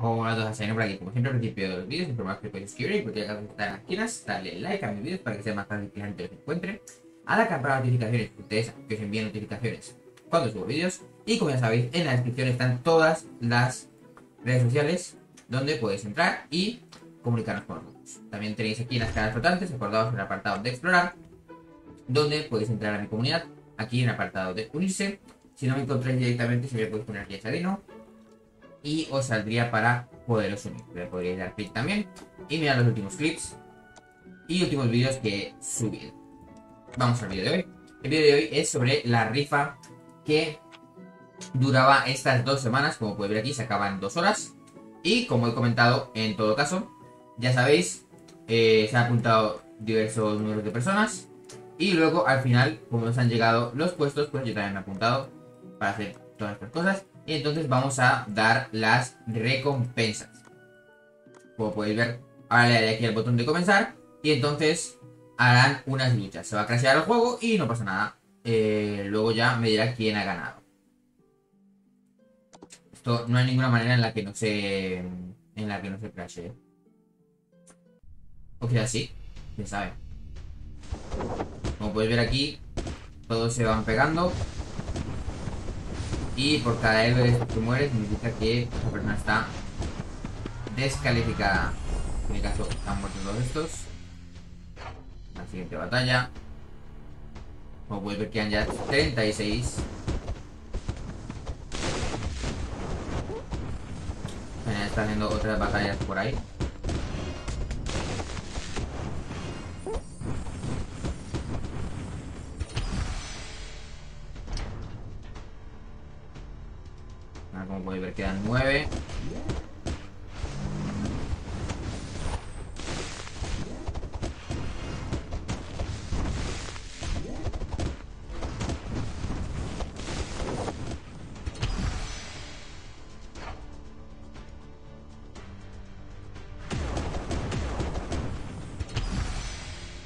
Hola a todos, por aquí. Como siempre, al principio de los vídeos, informar que podéis suscribir y están en las esquinas, darle like a mis vídeos para que sea más fácil que la gente los encuentre. A la campana de notificaciones, que ustedes que os envíen notificaciones cuando subo vídeos. Y como ya sabéis, en la descripción están todas las redes sociales donde podéis entrar y comunicarnos con nosotros. También tenéis aquí las caras flotantes, acordados en el apartado de explorar, donde podéis entrar a mi comunidad, aquí en el apartado de unirse. Si no me encontráis directamente, siempre podéis poner aquí a Chadino y os saldría para poderos unir. Le podríais dar clic también y mirar los últimos clips y últimos vídeos que he subido. Vamos al vídeo de hoy. El vídeo de hoy es sobre la rifa que duraba estas dos semanas. Como podéis ver aquí, se acaba en dos horas. Y como he comentado, en todo caso, ya sabéis, eh, se han apuntado diversos números de personas. Y luego, al final, como nos han llegado los puestos, pues yo también me he apuntado para hacer todas estas cosas. Y entonces vamos a dar las recompensas. Como podéis ver, ahora le daré aquí el botón de comenzar. Y entonces harán unas luchas. Se va a crashear el juego y no pasa nada. Eh, luego ya me dirá quién ha ganado. Esto no hay ninguna manera en la que no se. En la que no se crashee. O queda así. Quién sabe. Como podéis ver aquí, todos se van pegando. Y por cada Everest que muere significa que la persona está descalificada. En mi caso, han muerto todos estos. La siguiente batalla. Como podéis ver, quedan ya 36. Está haciendo otras batallas por ahí. Quedan 9.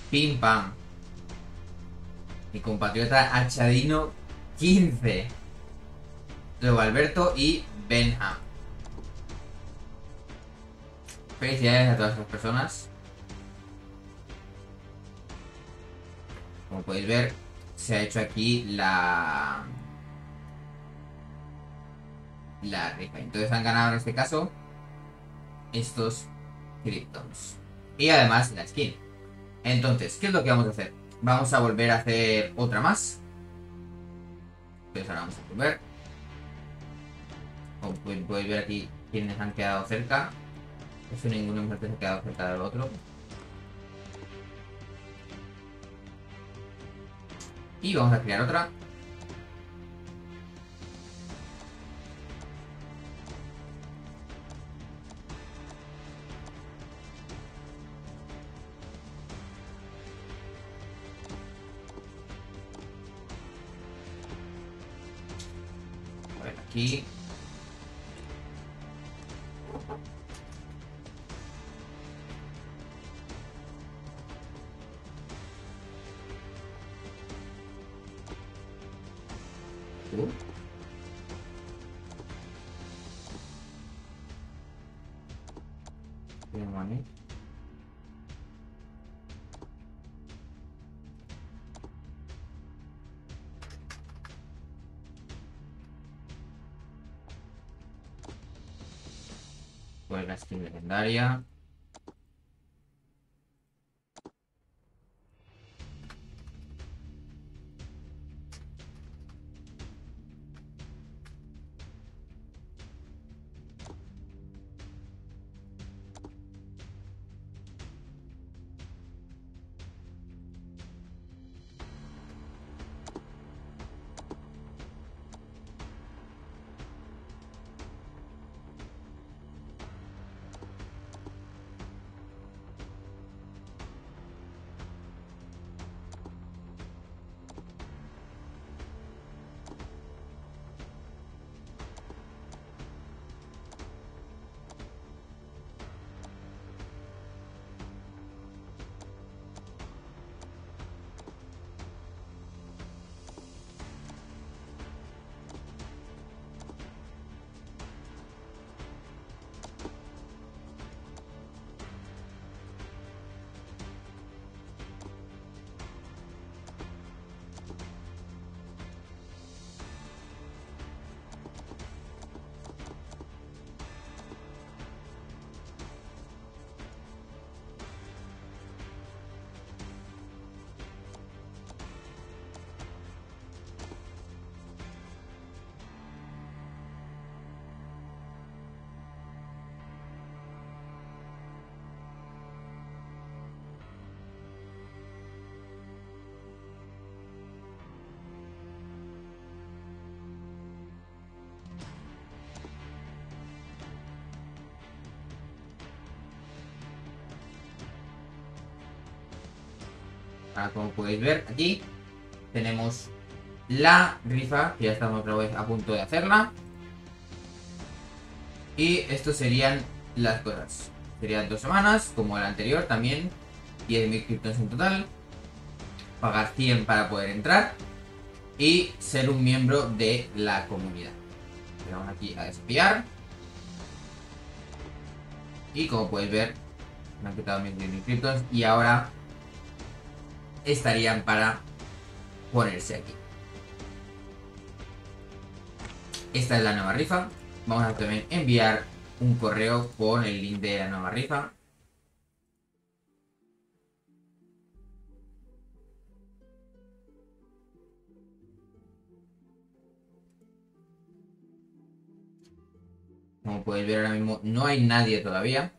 Pim pam. Mi compatriota Achadino 15. Luego Alberto y Benham. Felicidades a todas las personas. Como podéis ver, se ha hecho aquí la... La rifa. Entonces han ganado en este caso estos Kryptons. Y además la skin. Entonces, ¿qué es lo que vamos a hacer? Vamos a volver a hacer otra más. Entonces ahora vamos a volver. Como podéis ver aquí quienes han quedado cerca. Eso ninguno de ha quedado cerca del otro. Y vamos a crear otra. Ver, aquí Cool. Yung money. Pues la skin legendaria. Ahora, como podéis ver aquí, tenemos la rifa, que ya estamos a punto de hacerla. Y estos serían las cosas. Serían dos semanas, como la anterior también. 10.000 criptos en total. Pagar 100 para poder entrar. Y ser un miembro de la comunidad. Le damos aquí a espiar. Y como podéis ver, me han quitado mis 10.000 criptos. Y ahora estarían para ponerse aquí. Esta es la nueva rifa. Vamos a también enviar un correo con el link de la nueva rifa. Como podéis ver ahora mismo no hay nadie todavía.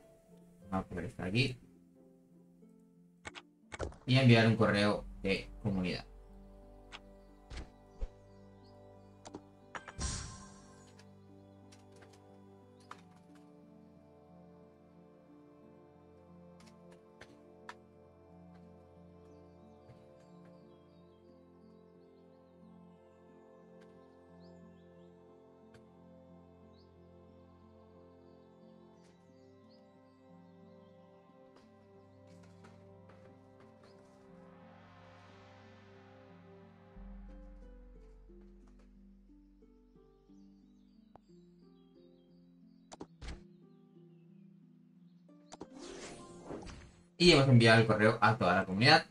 Vamos a poder estar aquí. Y enviar un correo de comunidad. Y hemos enviado el correo a toda la comunidad.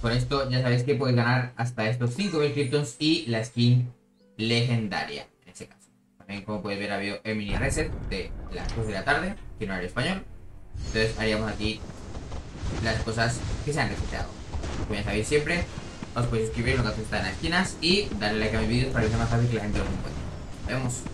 Con esto ya sabéis que podéis ganar hasta estos 5.000 criptos y la skin legendaria, en ese caso. También como podéis ver ha habido el mini reset de las 2 de la tarde, que no era español. Entonces haríamos aquí las cosas que se han reseteado. Como ya sabéis siempre, os podéis suscribir, los datos están en las esquinas y darle like a mis vídeos para que sea más fácil que la gente los encuentre. Nos vemos.